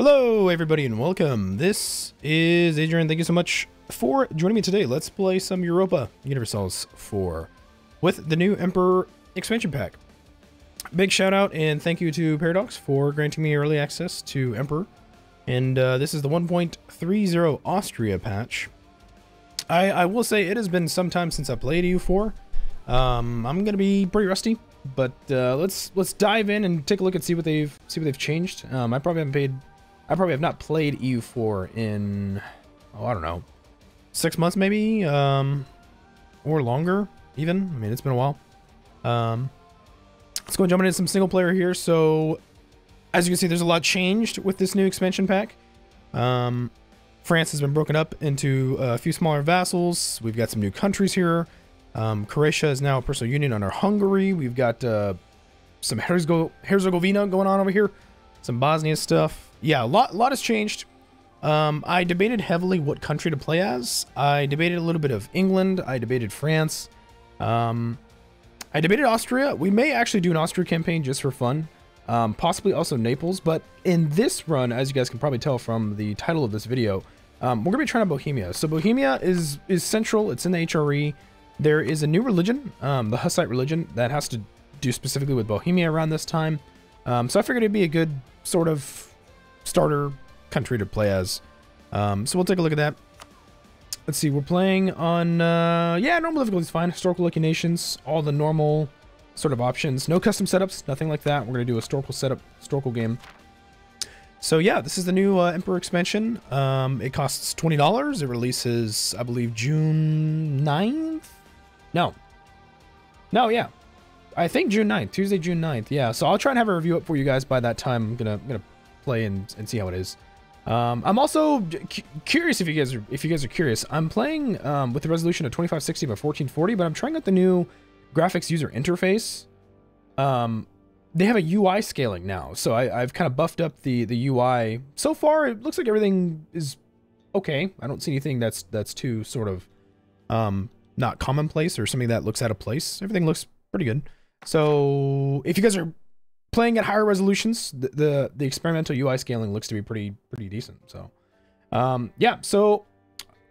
Hello, everybody, and welcome. This is Adrian. Thank you so much for joining me today. Let's play some Europa Universalis 4 with the new Emperor expansion pack. Big shout out and thank you to Paradox for granting me early access to Emperor. And uh, this is the 1.30 Austria patch. I, I will say it has been some time since I played EU4. Um, I'm gonna be pretty rusty, but uh, let's let's dive in and take a look and see what they've see what they've changed. Um, I probably haven't paid I probably have not played EU4 in, oh, I don't know, six months maybe, um, or longer even. I mean, it's been a while. Um, let's go and jump into some single player here. So, as you can see, there's a lot changed with this new expansion pack. Um, France has been broken up into a few smaller vassals. We've got some new countries here. Um, Croatia is now a personal union under Hungary. We've got uh, some Herzegovina going on over here. Some Bosnia stuff yeah, a lot, lot has changed. Um, I debated heavily what country to play as. I debated a little bit of England. I debated France. Um, I debated Austria. We may actually do an Austria campaign just for fun. Um, possibly also Naples. But in this run, as you guys can probably tell from the title of this video, um, we're going to be trying to Bohemia. So Bohemia is, is central. It's in the HRE. There is a new religion, um, the Hussite religion, that has to do specifically with Bohemia around this time. Um, so I figured it'd be a good sort of starter country to play as. Um, so we'll take a look at that. Let's see, we're playing on, uh, yeah, normal difficulty is fine. Historical looking nations, all the normal sort of options. No custom setups, nothing like that. We're going to do a historical setup, historical game. So yeah, this is the new uh, Emperor expansion. Um, it costs $20. It releases, I believe, June 9th? No. No, yeah. I think June 9th, Tuesday, June 9th. Yeah, so I'll try and have a review up for you guys by that time. I'm going to gonna play and, and see how it is. Um, I'm also curious if you guys are if you guys are curious. I'm playing um, with the resolution of 2560 by 1440, but I'm trying out the new graphics user interface. Um, they have a UI scaling now, so I, have kind of buffed up the the UI. So far, it looks like everything is okay. I don't see anything that's that's too sort of um, not commonplace or something that looks out of place. Everything looks pretty good. So if you guys are playing at higher resolutions, the, the, the experimental UI scaling looks to be pretty pretty decent. So, um, yeah. So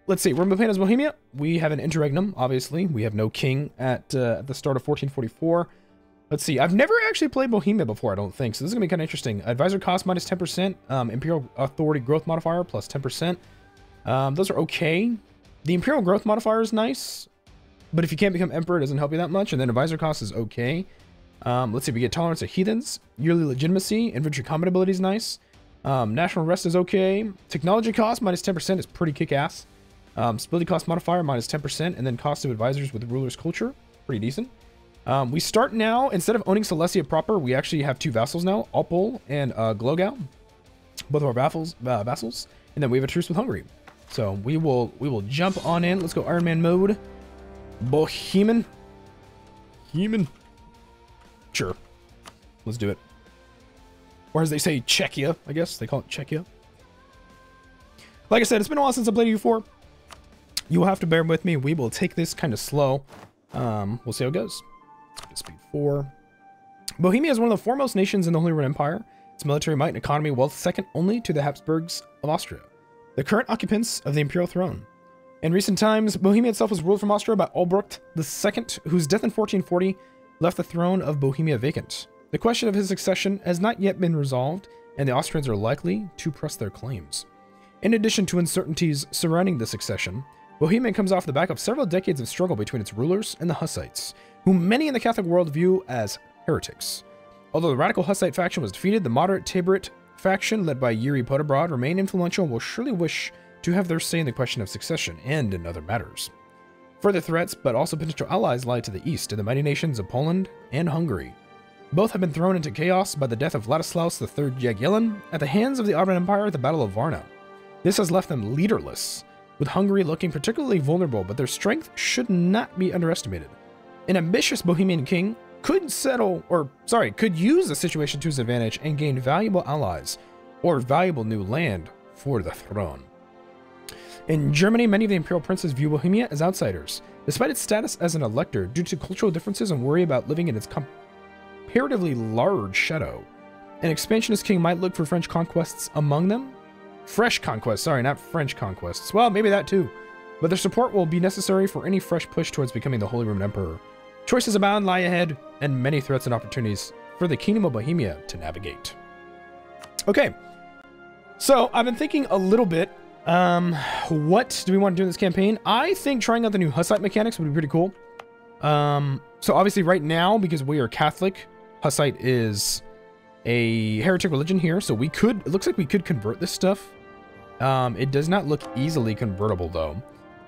let's see. We're playing as Bohemia. We have an interregnum. Obviously, we have no king at uh, at the start of 1444. Let's see. I've never actually played Bohemia before. I don't think so. This is gonna be kind of interesting. Advisor cost minus 10%. Um, Imperial Authority growth modifier plus 10%. Um, those are okay. The Imperial growth modifier is nice, but if you can't become Emperor, it doesn't help you that much. And then Advisor cost is okay. Um, let's see, we get Tolerance of Heathens, Yearly Legitimacy, Infantry Combat Ability is nice. Um, National Rest is okay. Technology cost minus 10% is pretty kick-ass. Um, Stability cost modifier minus 10%, and then cost of advisors with Ruler's Culture, pretty decent. Um, we start now, instead of owning Silesia proper, we actually have two vassals now, Opol and uh, both of our vassals, uh, vassals, and then we have a truce with Hungary. So we will we will jump on in. Let's go Iron Man mode. Bohemian. Bohemian. Sure. Let's do it. Or as they say, Czechia, I guess. They call it Czechia. Like I said, it's been a while since I played EU4. You will have to bear with me. We will take this kind of slow. Um, we'll see how it goes. Speed 4. Bohemia is one of the foremost nations in the Holy Roman Empire. Its military might and economy wealth second only to the Habsburgs of Austria, the current occupants of the imperial throne. In recent times, Bohemia itself was ruled from Austria by Albrecht II, whose death in 1440 left the throne of Bohemia vacant. The question of his succession has not yet been resolved, and the Austrians are likely to press their claims. In addition to uncertainties surrounding the succession, Bohemia comes off the back of several decades of struggle between its rulers and the Hussites, whom many in the Catholic world view as heretics. Although the radical Hussite faction was defeated, the moderate Taborite faction, led by Yuri Podobrad, remain influential and will surely wish to have their say in the question of succession and in other matters. Further threats, but also potential allies, lie to the east in the mighty nations of Poland and Hungary. Both have been thrown into chaos by the death of Vladislaus III Jagiellon at the hands of the Ottoman Empire at the Battle of Varna. This has left them leaderless, with Hungary looking particularly vulnerable, but their strength should not be underestimated. An ambitious Bohemian king could settle, or sorry, could use the situation to his advantage and gain valuable allies or valuable new land for the throne. In Germany, many of the imperial princes view Bohemia as outsiders, despite its status as an elector due to cultural differences and worry about living in its comparatively large shadow. An expansionist king might look for French conquests among them. Fresh conquests, sorry, not French conquests. Well, maybe that too. But their support will be necessary for any fresh push towards becoming the Holy Roman Emperor. Choices abound lie ahead, and many threats and opportunities for the Kingdom of Bohemia to navigate. Okay, so I've been thinking a little bit. Um, what do we want to do in this campaign? I think trying out the new Hussite mechanics would be pretty cool. Um, so obviously right now, because we are Catholic, Hussite is a heretic religion here. So we could, it looks like we could convert this stuff. Um, it does not look easily convertible though.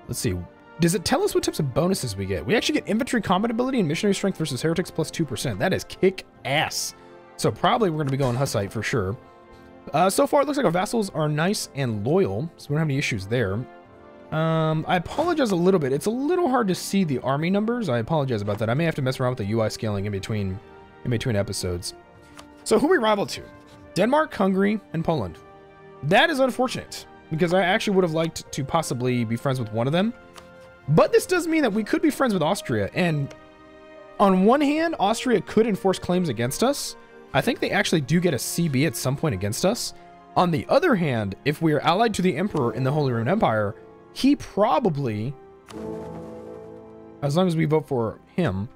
Let's see. Does it tell us what types of bonuses we get? We actually get infantry combat ability and missionary strength versus heretics plus 2%. That is kick ass. So probably we're going to be going Hussite for sure. Uh, so far, it looks like our vassals are nice and loyal, so we don't have any issues there. Um, I apologize a little bit. It's a little hard to see the army numbers. I apologize about that. I may have to mess around with the UI scaling in between, in between episodes. So who we rival to? Denmark, Hungary, and Poland. That is unfortunate because I actually would have liked to possibly be friends with one of them. But this does mean that we could be friends with Austria. And on one hand, Austria could enforce claims against us. I think they actually do get a CB at some point against us. On the other hand, if we are allied to the Emperor in the Holy Roman Empire, he probably, as long as we vote for him,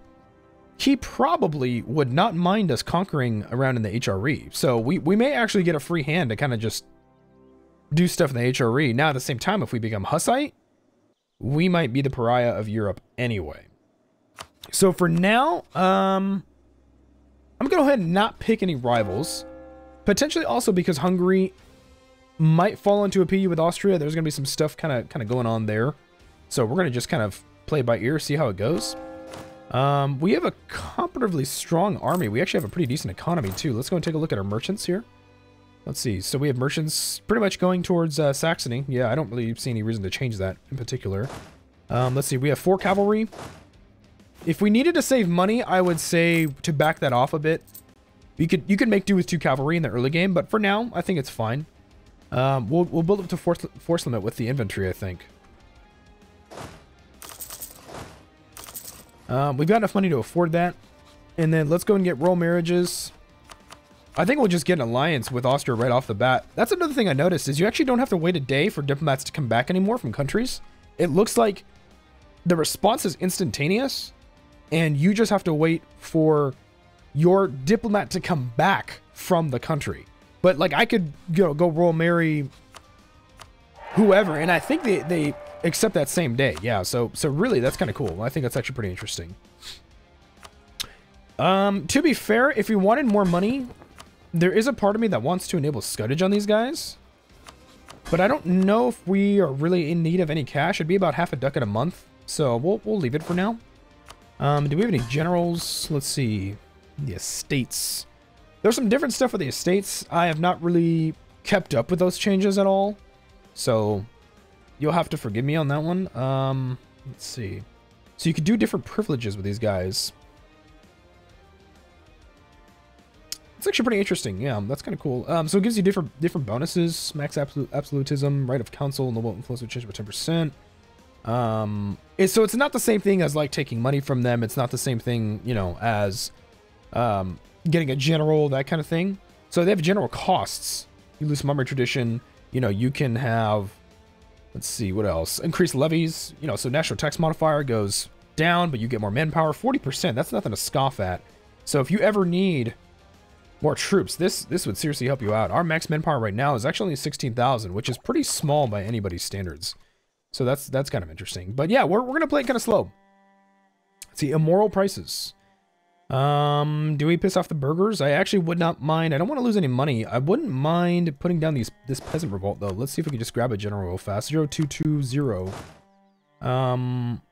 he probably would not mind us conquering around in the HRE. So we, we may actually get a free hand to kind of just do stuff in the HRE. Now, at the same time, if we become Hussite, we might be the pariah of Europe anyway. So for now, um, I'm going to go ahead and not pick any rivals. Potentially also because Hungary might fall into a PU with Austria. There's going to be some stuff kind of kind of going on there. So we're going to just kind of play by ear, see how it goes. Um, we have a comparatively strong army. We actually have a pretty decent economy too. Let's go and take a look at our merchants here. Let's see. So we have merchants pretty much going towards uh, Saxony. Yeah, I don't really see any reason to change that in particular. Um, let's see. We have four cavalry. If we needed to save money, I would say to back that off a bit. You could you could make do with two cavalry in the early game, but for now, I think it's fine. Um, we'll, we'll build up to force, force limit with the inventory, I think. Um, we've got enough money to afford that. And then let's go and get royal marriages. I think we'll just get an alliance with Austria right off the bat. That's another thing I noticed is you actually don't have to wait a day for diplomats to come back anymore from countries. It looks like the response is instantaneous and you just have to wait for your diplomat to come back from the country. But like I could you know, go royal marry whoever and I think they, they accept that same day. Yeah, so so really that's kind of cool. I think that's actually pretty interesting. Um, to be fair, if you wanted more money, there is a part of me that wants to enable scutage on these guys. But I don't know if we are really in need of any cash. It'd be about half a ducat a month. So we'll, we'll leave it for now. Um, do we have any generals? Let's see. The estates. There's some different stuff with the estates. I have not really kept up with those changes at all. So you'll have to forgive me on that one. Um, let's see. So you could do different privileges with these guys. It's actually pretty interesting. Yeah, that's kind of cool. Um, so it gives you different different bonuses. Max absolute absolutism, right of council, noble influence will change by 10%. Um, it, so it's not the same thing as like taking money from them. It's not the same thing, you know, as um, getting a general, that kind of thing. So they have general costs. You lose memory tradition. You know, you can have, let's see, what else? Increased levies. You know, so national tax modifier goes down, but you get more manpower. 40%, that's nothing to scoff at. So if you ever need more troops. This this would seriously help you out. Our max manpower right now is actually only 16,000, which is pretty small by anybody's standards. So that's that's kind of interesting. But yeah, we're, we're going to play it kind of slow. Let's see, immoral prices. Um, do we piss off the burgers? I actually would not mind. I don't want to lose any money. I wouldn't mind putting down these this peasant revolt, though. Let's see if we can just grab a general real fast. 0220. Um,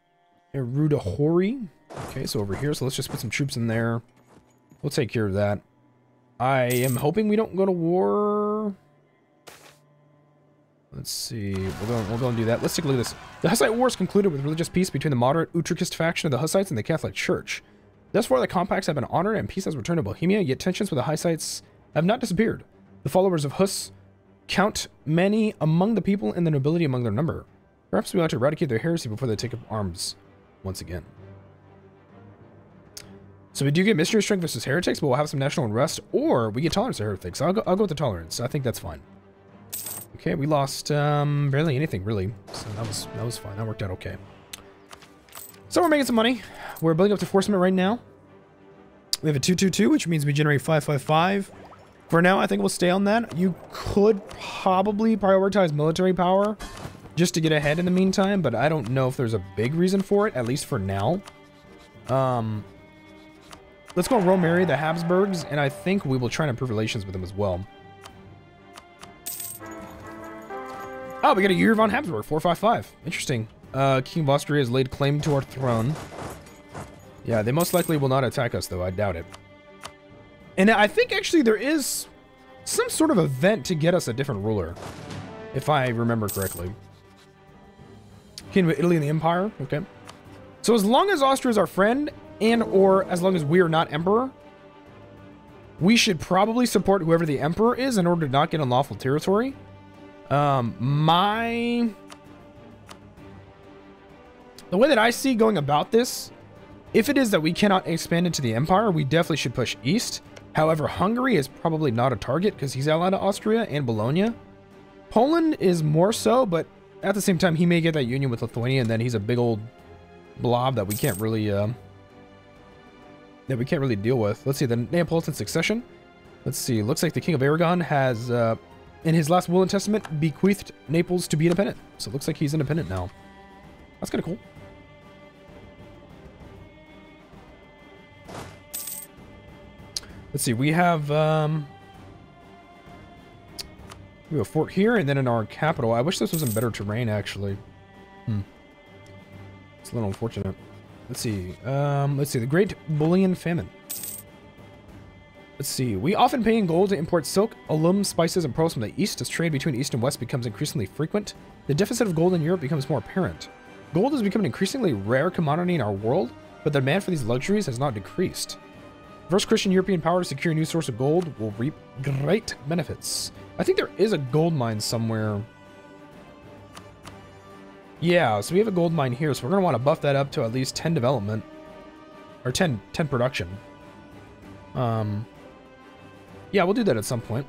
Erudahori. Okay, so over here. So let's just put some troops in there. We'll take care of that. I am hoping we don't go to war. Let's see. We'll go, we'll go and do that. Let's take a look at this. The Hussite Wars concluded with religious peace between the moderate Utraquist faction of the Hussites and the Catholic Church. Thus far, the compacts have been honored and peace has returned to Bohemia, yet tensions with the Hussites have not disappeared. The followers of Huss count many among the people and the nobility among their number. Perhaps we ought to eradicate their heresy before they take up arms once again. So So we do get Missionary Strength versus Heretics, but we'll have some National Unrest, or we get Tolerance to Heretics. I'll go, I'll go with the Tolerance. I think that's fine. Okay, we lost um, barely anything, really. So that was, that was fine. That worked out okay. So we're making some money. We're building up to force limit right now. We have a 222, which means we generate 555. For now, I think we'll stay on that. You could probably prioritize military power just to get ahead in the meantime, but I don't know if there's a big reason for it, at least for now. Um, let's go and marry the Habsburgs, and I think we will try and improve relations with them as well. Oh, we got a Uri von Habsburg, 455. Interesting. Uh, King of Austria has laid claim to our throne. Yeah, they most likely will not attack us, though. I doubt it. And I think, actually, there is some sort of event to get us a different ruler, if I remember correctly. King of Italy and the Empire. Okay. So as long as Austria is our friend, and or as long as we are not emperor, we should probably support whoever the emperor is in order to not get unlawful territory. Um, my... The way that I see going about this, if it is that we cannot expand into the empire, we definitely should push east. However, Hungary is probably not a target because he's allied to Austria and Bologna. Poland is more so, but at the same time, he may get that union with Lithuania, and then he's a big old blob that we can't really uh, that we can't really deal with. Let's see the Neapolitan succession. Let's see. Looks like the King of Aragon has, uh, in his last will and testament, bequeathed Naples to be independent. So it looks like he's independent now. That's kind of cool. Let's see. We have um, we have a fort here, and then in our capital. I wish this was in better terrain, actually. Hmm. It's a little unfortunate. Let's see. Um, let's see. The Great Bullion Famine. Let's see. We often pay in gold to import silk, alum, spices, and pearls from the east as trade between east and west becomes increasingly frequent. The deficit of gold in Europe becomes more apparent. Gold has become an increasingly rare commodity in our world, but the demand for these luxuries has not decreased. First Christian European power to secure a new source of gold will reap great benefits. I think there is a gold mine somewhere. Yeah, so we have a gold mine here, so we're going to want to buff that up to at least 10 development. Or 10, 10 production. Um, yeah, we'll do that at some point.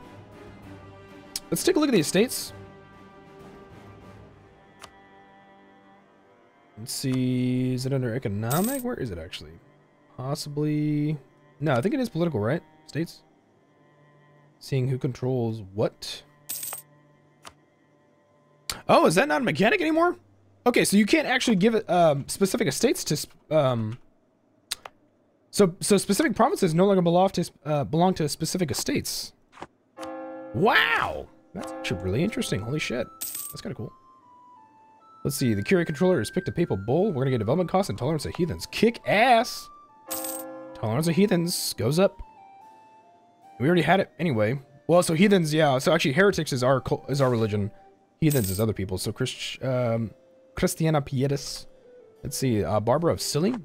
Let's take a look at the estates. Let's see, is it under economic? Where is it actually? Possibly... No, I think it is political, right? States? Seeing who controls what. Oh, is that not a mechanic anymore? Okay, so you can't actually give it um, specific estates to um, so so specific provinces no longer belong to uh, belong to specific estates. Wow, that's actually really interesting. Holy shit, that's kind of cool. Let's see. The Curia controller has picked a papal bull. We're gonna get development costs and tolerance of heathens. Kick ass. Tolerance of heathens goes up. We already had it anyway. Well, so heathens, yeah. So actually, heretics is our is our religion. Heathens is other people. So Christ, um, Christiana Pietis. Let's see. Uh, Barbara of Cilli.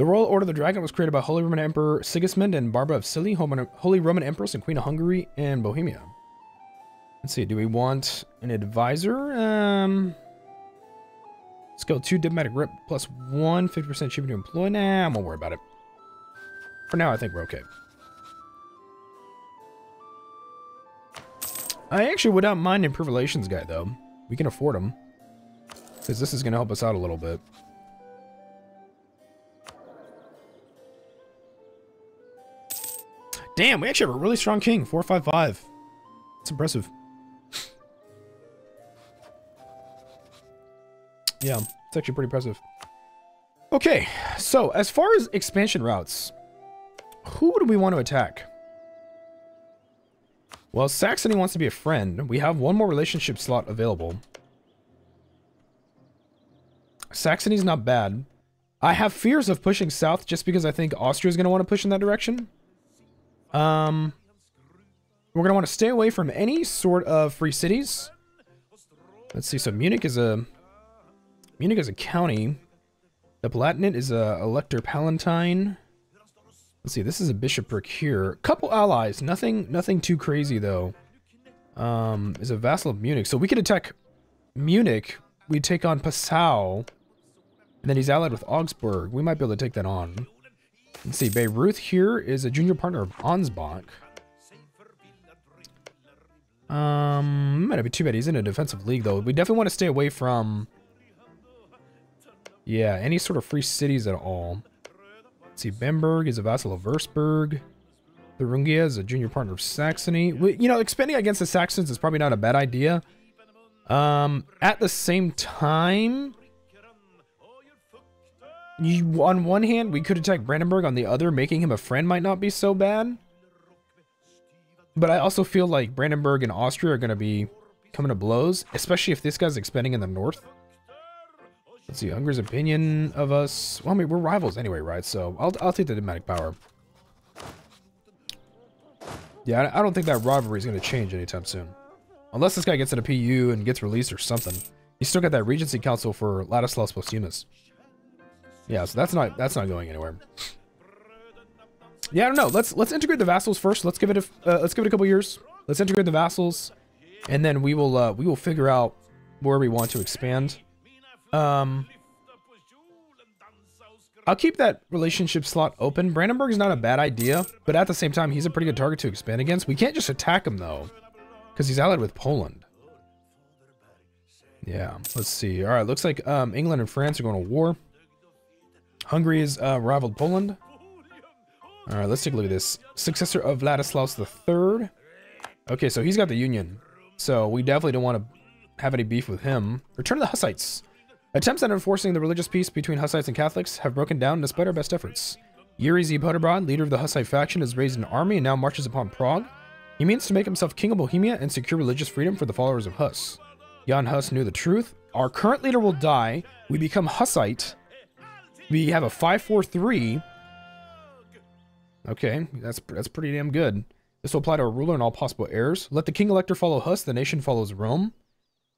The Royal Order of the Dragon was created by Holy Roman Emperor Sigismund and Barbara of Cilli, Holy Roman Empress and Queen of Hungary and Bohemia. Let's see. Do we want an advisor? Um, skill 2 diplomatic rep plus 1, 50% cheaper to employ. Nah, I won't worry about it. For now, I think we're okay. I actually would not mind improve relations guy, though. We can afford him. Because this is going to help us out a little bit. Damn, we actually have a really strong king. 455. It's impressive. yeah, it's actually pretty impressive. Okay, so as far as expansion routes, who do we want to attack? Well, Saxony wants to be a friend. We have one more relationship slot available. Saxony's not bad. I have fears of pushing south just because I think Austria's going to want to push in that direction. Um, we're going to want to stay away from any sort of free cities. Let's see. So Munich is a Munich is a county. The Palatinate is a elector palatine. Let's see, this is a bishopric here. Couple allies, nothing nothing too crazy though. Um, is a vassal of Munich. So we could attack Munich. We'd take on Passau. And then he's allied with Augsburg. We might be able to take that on. Let's see, Bayreuth here is a junior partner of Ansbach. Um, might not be too bad. He's in a defensive league, though. We definitely want to stay away from... Yeah, any sort of free cities at all. Let's see, Bamberg is a vassal of Würzburg. Thuringia is a junior partner of Saxony. We, you know, expanding against the Saxons is probably not a bad idea. Um, at the same time, you, on one hand, we could attack Brandenburg. On the other, making him a friend might not be so bad. But I also feel like Brandenburg and Austria are going to be coming to blows, especially if this guy's expanding in the north. Let's see, Hungary's opinion of us. Well, I mean, we're rivals anyway, right? So I'll, I'll take the diplomatic power. Yeah, I don't think that rivalry is going to change anytime soon. Unless this guy gets in a PU and gets released or something. He's still got that Regency Council for Ladislaus Posthumus. Yeah, so that's not that's not going anywhere. Yeah, I don't know. Let's let's integrate the vassals first. Let's give it a uh, let's give it a couple years. Let's integrate the vassals, and then we will uh, we will figure out where we want to expand. Um, I'll keep that relationship slot open. Brandenburg is not a bad idea, but at the same time, he's a pretty good target to expand against. We can't just attack him though, because he's allied with Poland. Yeah, let's see. All right, looks like um, England and France are going to war. Hungary has uh, rivaled Poland. All right, let's take a look at this. Successor of Vladislaus III. Okay, so he's got the Union. So we definitely don't want to have any beef with him. Return to the Hussites. Attempts at enforcing the religious peace between Hussites and Catholics have broken down despite our best efforts. Yuri Z. Butterbrod, leader of the Hussite faction, has raised an army and now marches upon Prague. He means to make himself king of Bohemia and secure religious freedom for the followers of Huss. Jan Hus knew the truth. Our current leader will die. We become Hussite. We have a 5-4-3 Okay, that's that's pretty damn good. This will apply to a ruler and all possible heirs. Let the king elector follow Hus, the nation follows Rome.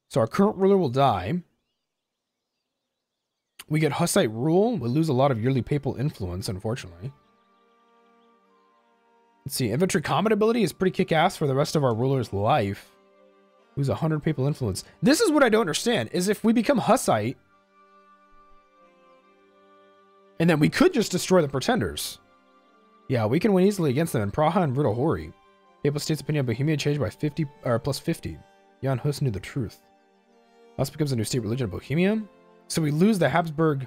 So our current ruler will die. We get Hussite rule. We lose a lot of yearly papal influence, unfortunately. Let's see. Infantry combat ability is pretty kick-ass for the rest of our ruler's life. Lose 100 papal influence. This is what I don't understand, is if we become Hussite, and then we could just destroy the pretenders. Yeah, we can win easily against them in Praha and Rudohory. Papal State's opinion of Bohemia changed by 50 or plus 50. Jan Hus knew the truth. Thus becomes a new state religion of Bohemia. So we lose the Habsburg,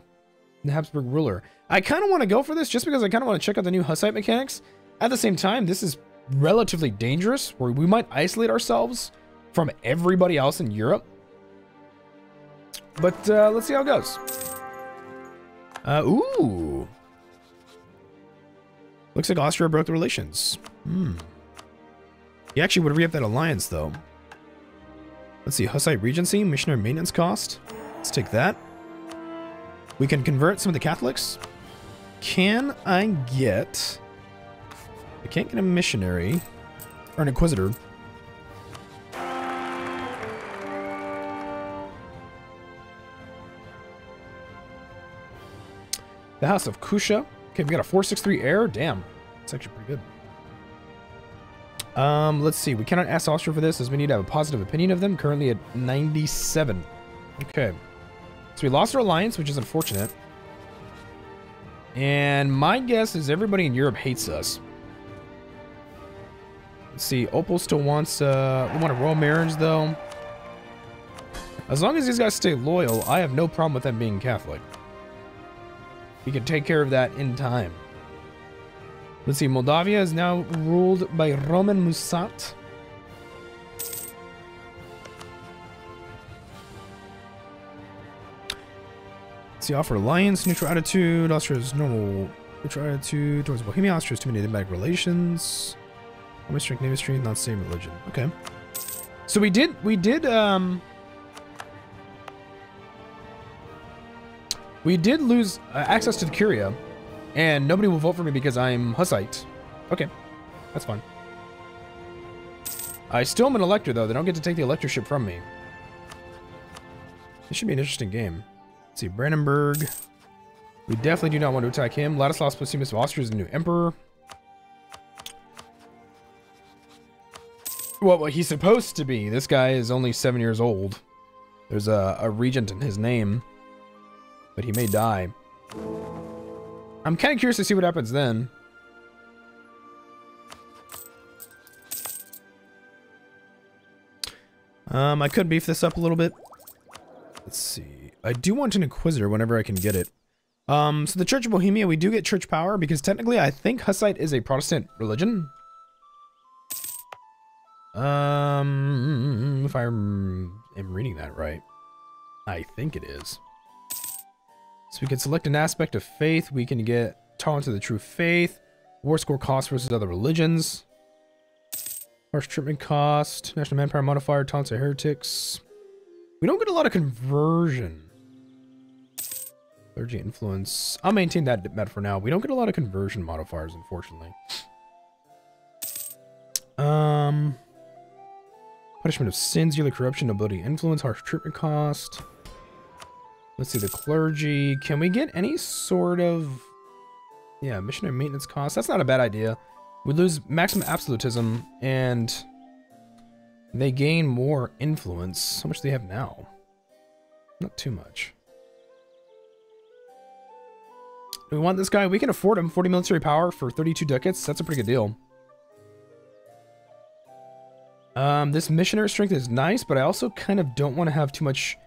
the Habsburg ruler. I kind of want to go for this just because I kind of want to check out the new Hussite mechanics. At the same time, this is relatively dangerous, where we might isolate ourselves from everybody else in Europe. But uh, let's see how it goes. Uh, ooh, Looks like Austria broke the relations. Hmm. He actually would re-up that alliance, though. Let's see, Hussite Regency, missionary maintenance cost. Let's take that. We can convert some of the Catholics. Can I get... I can't get a missionary or an inquisitor. The House of Kusha. Okay, we got a 463 heir. Damn. It's actually pretty good. Um, let's see. We cannot ask Austria for this as we need to have a positive opinion of them. Currently at 97. Okay. So we lost our alliance, which is unfortunate. And my guess is everybody in Europe hates us. Let's see. Opal still wants, uh, we want a royal marriage, though. As long as these guys stay loyal, I have no problem with them being Catholic. We can take care of that in time. Let's see, Moldavia is now ruled by Roman Musat. Let's see, offer alliance, neutral attitude, Austria's normal neutral attitude towards Bohemia, Austria's too many diplomatic relations. Strength, navy strength, not same religion. Okay. So we did, we did, um, We did lose uh, access to the Curia, and nobody will vote for me because I'm Hussite. Okay, that's fine. I still am an elector, though. They don't get to take the electorship from me. This should be an interesting game. Let's see, Brandenburg. We definitely do not want to attack him. Ladislaus Posthumus of Austria is the new emperor. Well, well, he's supposed to be. This guy is only seven years old. There's a, a regent in his name but he may die. I'm kind of curious to see what happens then. Um, I could beef this up a little bit. Let's see. I do want an Inquisitor whenever I can get it. Um, so the Church of Bohemia, we do get church power because technically I think Hussite is a Protestant religion. Um, if I am reading that right. I think it is. So we can select an aspect of faith. We can get tolerance of the true faith. War score cost versus other religions. Harsh treatment cost. National manpower modifier. Taunts of heretics. We don't get a lot of conversion. Clergy influence. I'll maintain that met for now. We don't get a lot of conversion modifiers, unfortunately. Um, punishment of sins, yearly corruption, nobility influence, harsh treatment cost. Let's see the clergy. Can we get any sort of yeah missionary maintenance cost? That's not a bad idea. We lose maximum absolutism and they gain more influence. How much do they have now? Not too much. we want this guy? We can afford him. 40 military power for 32 ducats. That's a pretty good deal. Um, this missionary strength is nice, but I also kind of don't want to have too much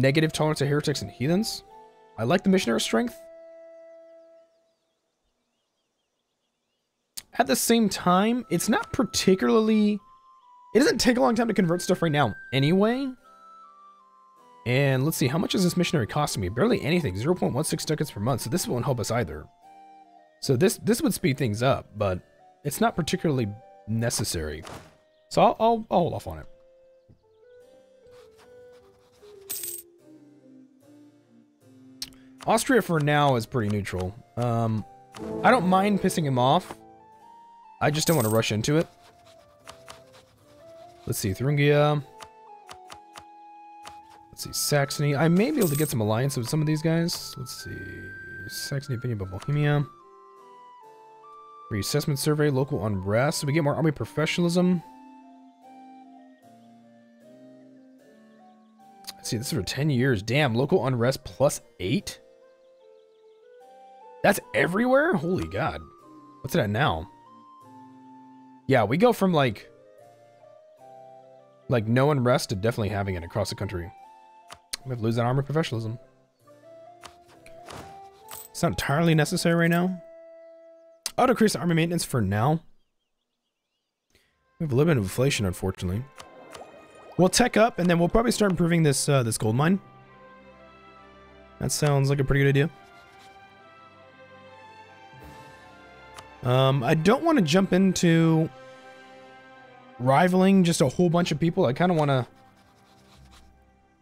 negative tolerance to heretics and heathens. I like the missionary strength. At the same time, it's not particularly... It doesn't take a long time to convert stuff right now anyway. And let's see, how much is this missionary costing me? Barely anything, 0.16 ducats per month, so this won't help us either. So this this would speed things up, but it's not particularly necessary. So I'll, I'll, I'll hold off on it. Austria for now is pretty neutral. Um, I don't mind pissing him off. I just don't want to rush into it. Let's see, Thuringia. Let's see, Saxony. I may be able to get some alliance with some of these guys. Let's see. Saxony opinion about Bohemia. Reassessment survey, local unrest. So we get more army professionalism. Let's see, this is for 10 years. Damn, local unrest plus 8? That's everywhere? Holy god. What's it at now? Yeah, we go from like... Like no unrest to definitely having it across the country. We have to lose that armor professionalism. It's not entirely necessary right now. I'll decrease army maintenance for now. We have a little bit of inflation, unfortunately. We'll tech up, and then we'll probably start improving this uh, this gold mine. That sounds like a pretty good idea. Um, I don't want to jump into rivaling just a whole bunch of people. I kind of want to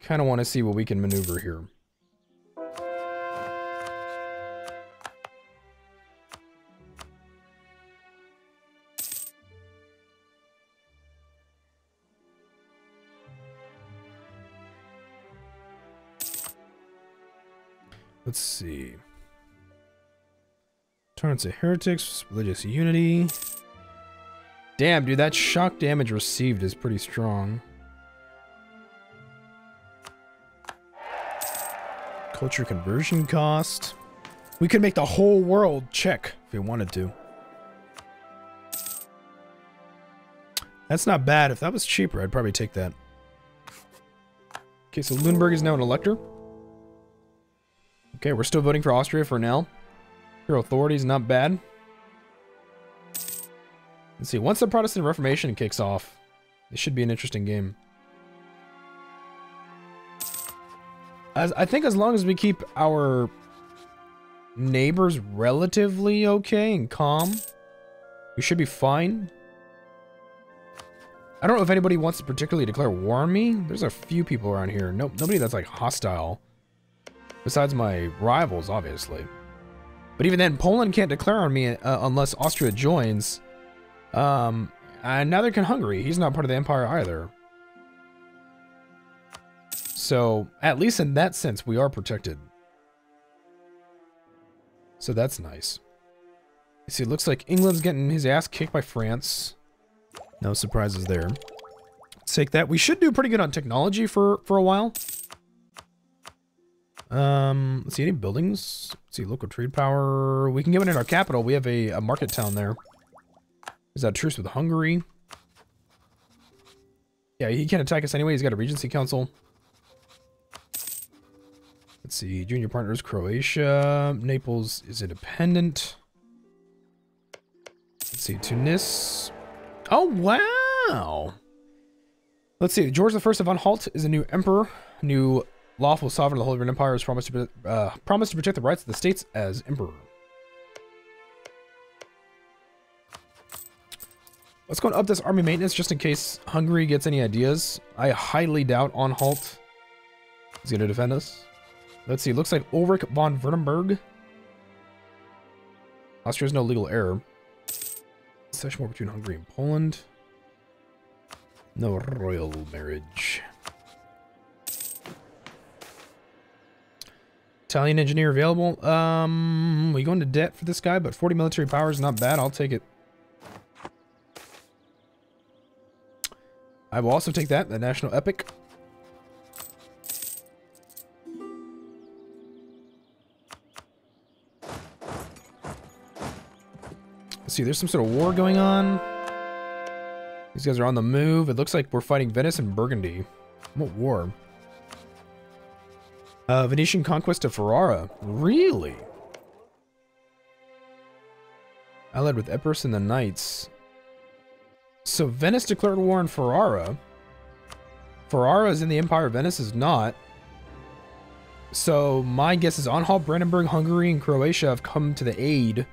Kind of want to see what we can maneuver here. Let's see. Tolerance of heretics, religious unity. Damn, dude, that shock damage received is pretty strong. Culture conversion cost. We could make the whole world Czech if we wanted to. That's not bad. If that was cheaper, I'd probably take that. Okay, so Lundberg is now an elector. Okay, we're still voting for Austria for now. Your authority is not bad. Let's see, once the Protestant Reformation kicks off, this should be an interesting game. As I think as long as we keep our neighbors relatively okay and calm, we should be fine. I don't know if anybody wants to particularly declare war on me. There's a few people around here. No, nobody that's like hostile. Besides my rivals, obviously. But even then, Poland can't declare on me uh, unless Austria joins. Um, and neither can Hungary. He's not part of the empire either. So, at least in that sense, we are protected. So that's nice. See, it looks like England's getting his ass kicked by France. No surprises there. Let's take that. We should do pretty good on technology for, for a while. Um, let's see, any buildings? Let's see, local trade power. We can get one in our capital. We have a, a market town there. Is that truce with Hungary? Yeah, he can't attack us anyway. He's got a Regency Council. Let's see, junior partners, Croatia. Naples is independent. Let's see, Tunis. Oh, wow. Let's see, George I of Anhalt is a new emperor, new lawful sovereign of the Holy Roman Empire, has promised to, uh, promised to protect the rights of the states as emperor. Let's go and up this army maintenance just in case Hungary gets any ideas. I highly doubt Anhalt is going to defend us. Let's see, looks like Ulrich von Württemberg. Austria's no legal heir. Such war between Hungary and Poland. No royal marriage. Italian engineer available. Um, we go into debt for this guy, but 40 military power is not bad. I'll take it. I will also take that, the national epic. Let's see, there's some sort of war going on. These guys are on the move. It looks like we're fighting Venice and Burgundy. What war? Uh, Venetian conquest of Ferrara. Really? Allied with Epirus and the Knights. So Venice declared war on Ferrara. Ferrara is in the Empire. Venice is not. So my guess is Anhalt, Brandenburg, Hungary, and Croatia have come to the aid.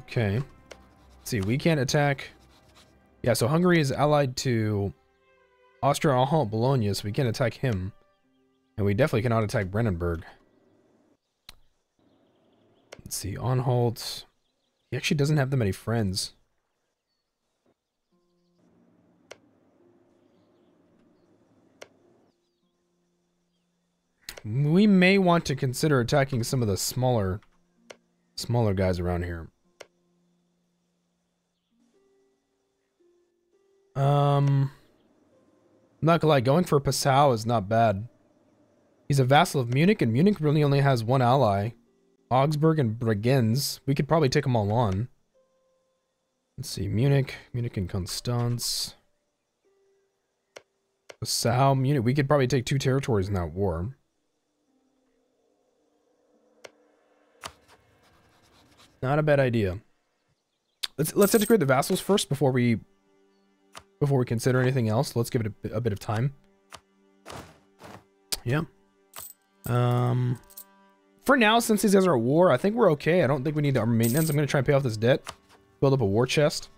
Okay. Let's see, we can't attack yeah, so Hungary is allied to Austria, Anhalt, Bologna, so we can't attack him. And we definitely cannot attack Brandenburg. Let's see, Anhalt. He actually doesn't have that many friends. We may want to consider attacking some of the smaller, smaller guys around here. Um, not gonna lie, going for Passau is not bad. He's a vassal of Munich, and Munich really only has one ally. Augsburg and Bregenz. We could probably take them all on. Let's see, Munich, Munich and Constance. Passau, Munich. We could probably take two territories in that war. Not a bad idea. Let's let's integrate the vassals first before we before we consider anything else. Let's give it a, a bit of time. Yeah. Um, for now, since these guys are at war, I think we're okay. I don't think we need armor maintenance. I'm going to try and pay off this debt. Build up a war chest.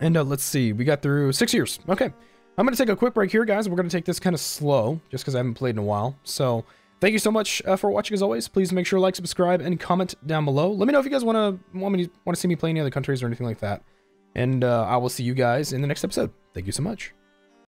And uh, let's see. We got through six years. Okay. I'm going to take a quick break here, guys. We're going to take this kind of slow, just because I haven't played in a while. So, thank you so much uh, for watching, as always. Please make sure to like, subscribe, and comment down below. Let me know if you guys want to want me to, want to see me play any other countries or anything like that. And uh, I will see you guys in the next episode. Thank you so much.